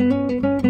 Música